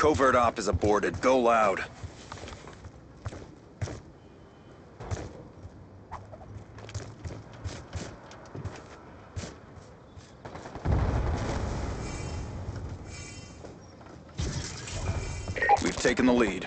Covert op is aborted. Go loud. We've taken the lead.